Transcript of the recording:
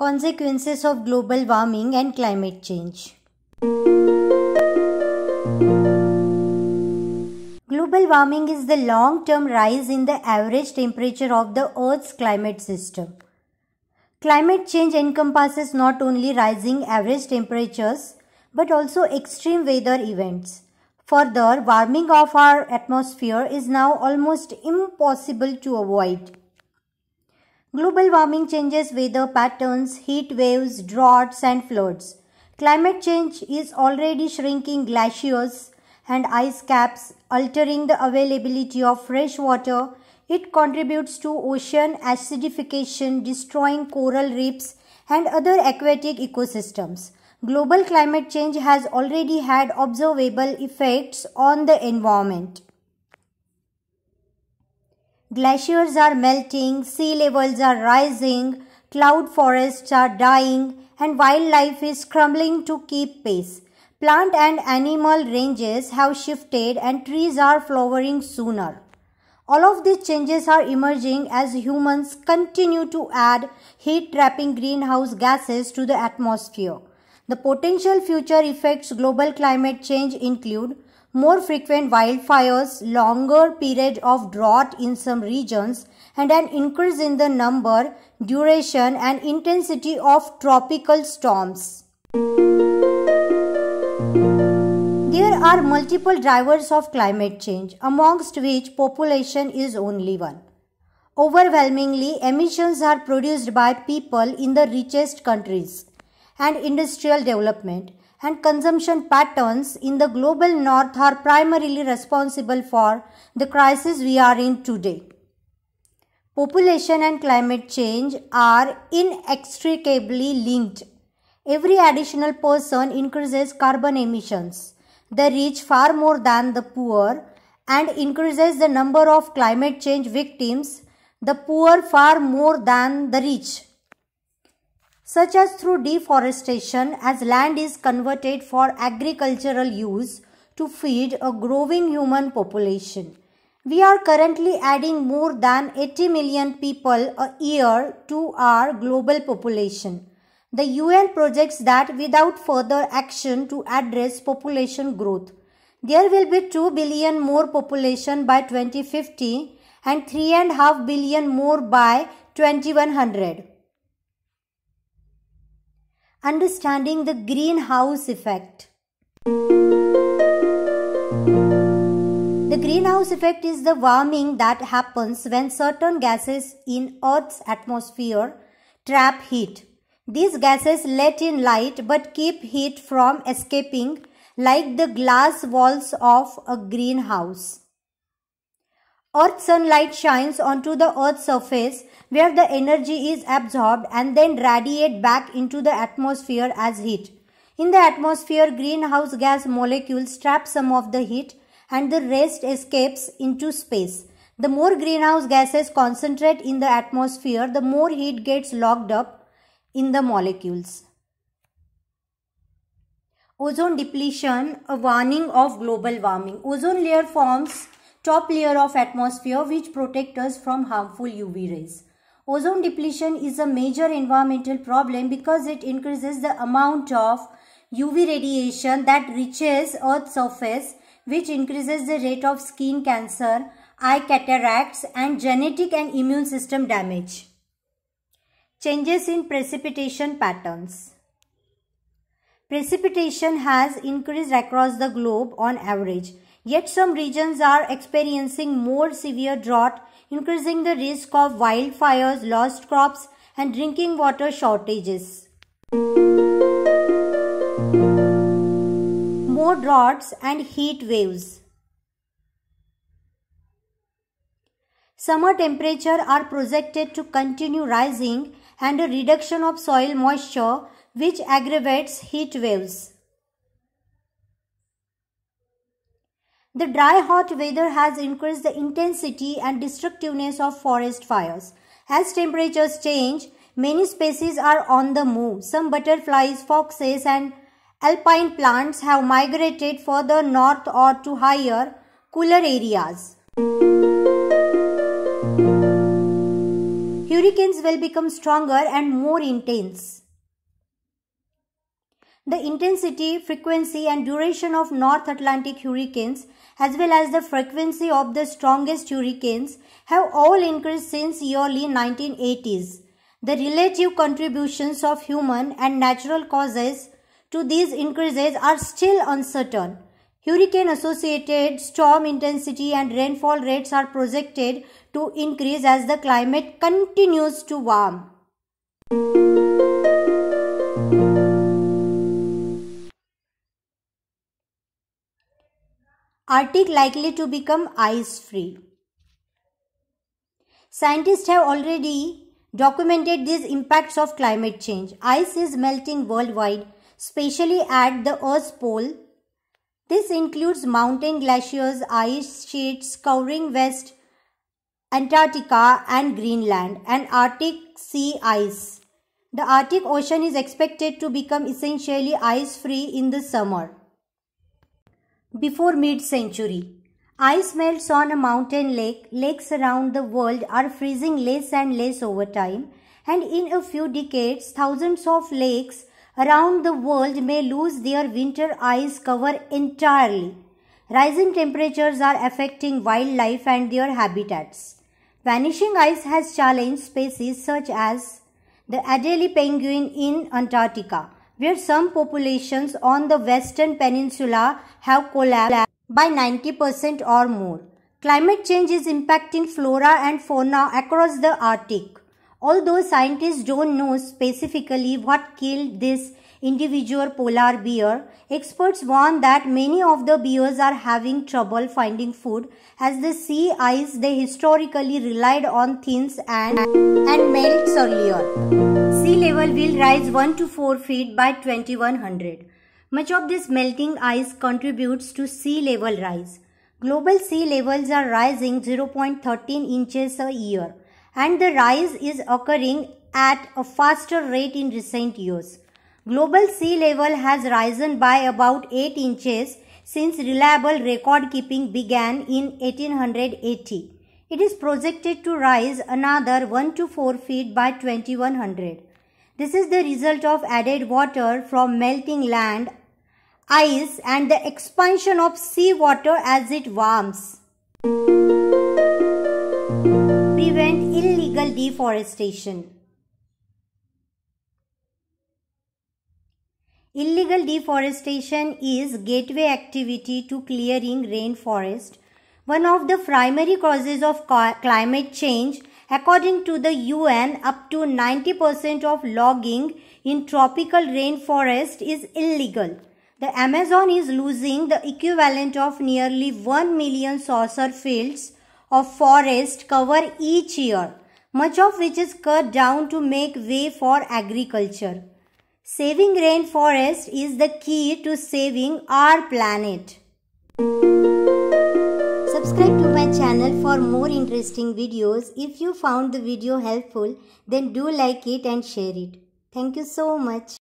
Consequences of global warming and climate change. Global warming is the long term rise in the average temperature of the Earth's climate system. Climate change encompasses not only rising average temperatures but also extreme weather events. Further, warming of our atmosphere is now almost impossible to avoid. Global warming changes weather patterns, heat waves, droughts, and floods. Climate change is already shrinking glaciers and ice caps, altering the availability of fresh water. It contributes to ocean acidification, destroying coral reefs and other aquatic ecosystems. Global climate change has already had observable effects on the environment. Glaciers are melting, sea levels are rising, cloud forests are dying, and wildlife is crumbling to keep pace. Plant and animal ranges have shifted and trees are flowering sooner. All of these changes are emerging as humans continue to add heat trapping greenhouse gases to the atmosphere. The potential future effects global climate change include more frequent wildfires, longer period of drought in some regions, and an increase in the number, duration, and intensity of tropical storms. There are multiple drivers of climate change, amongst which population is only one. Overwhelmingly, emissions are produced by people in the richest countries and industrial development and consumption patterns in the global north are primarily responsible for the crisis we are in today. Population and climate change are inextricably linked. Every additional person increases carbon emissions. The rich far more than the poor and increases the number of climate change victims, the poor far more than the rich such as through deforestation as land is converted for agricultural use to feed a growing human population. We are currently adding more than 80 million people a year to our global population. The UN projects that without further action to address population growth, there will be 2 billion more population by 2050 and 3.5 billion more by 2100. Understanding the greenhouse effect. The greenhouse effect is the warming that happens when certain gases in Earth's atmosphere trap heat. These gases let in light but keep heat from escaping like the glass walls of a greenhouse. Earth sunlight shines onto the Earth's surface where the energy is absorbed and then radiate back into the atmosphere as heat. In the atmosphere, greenhouse gas molecules trap some of the heat and the rest escapes into space. The more greenhouse gases concentrate in the atmosphere, the more heat gets locked up in the molecules. Ozone depletion, a warning of global warming. Ozone layer forms top layer of atmosphere which protect us from harmful UV rays. Ozone depletion is a major environmental problem because it increases the amount of UV radiation that reaches Earth's surface which increases the rate of skin cancer, eye cataracts and genetic and immune system damage. Changes in precipitation patterns. Precipitation has increased across the globe on average. Yet some regions are experiencing more severe drought increasing the risk of wildfires, lost crops, and drinking water shortages. More droughts and heat waves. Summer temperature are projected to continue rising and a reduction of soil moisture which aggravates heat waves. The dry hot weather has increased the intensity and destructiveness of forest fires. As temperatures change, many species are on the move. Some butterflies, foxes and alpine plants have migrated further north or to higher, cooler areas. hurricanes will become stronger and more intense. The intensity, frequency and duration of North Atlantic hurricanes as well as the frequency of the strongest hurricanes have all increased since early 1980s. The relative contributions of human and natural causes to these increases are still uncertain. Hurricane associated storm intensity and rainfall rates are projected to increase as the climate continues to warm. Arctic likely to become ice free. Scientists have already documented these impacts of climate change. Ice is melting worldwide, especially at the Earth's pole. This includes mountain glaciers, ice sheets covering West Antarctica and Greenland, and Arctic sea ice. The Arctic Ocean is expected to become essentially ice free in the summer before mid-century. Ice melts on a mountain lake. Lakes around the world are freezing less and less over time. And in a few decades, thousands of lakes around the world may lose their winter ice cover entirely. Rising temperatures are affecting wildlife and their habitats. Vanishing ice has challenged species such as the Adelie penguin in Antarctica, where some populations on the western peninsula have collapsed by 90% or more. Climate change is impacting flora and fauna across the Arctic. Although scientists don't know specifically what killed this individual polar bear, experts warn that many of the bears are having trouble finding food as the sea ice they historically relied on thins and, and melts earlier sea level will rise 1 to 4 feet by 2100. Much of this melting ice contributes to sea level rise. Global sea levels are rising 0.13 inches a year and the rise is occurring at a faster rate in recent years. Global sea level has risen by about 8 inches since reliable record keeping began in 1880. It is projected to rise another 1 to 4 feet by 2100. This is the result of added water from melting land, ice and the expansion of sea water as it warms. Prevent illegal deforestation. Illegal deforestation is gateway activity to clearing rainforest, one of the primary causes of climate change According to the UN, up to 90% of logging in tropical rainforest is illegal. The Amazon is losing the equivalent of nearly 1 million saucer fields of forest cover each year, much of which is cut down to make way for agriculture. Saving rainforest is the key to saving our planet. Subscribe to my channel for more interesting videos. If you found the video helpful, then do like it and share it. Thank you so much.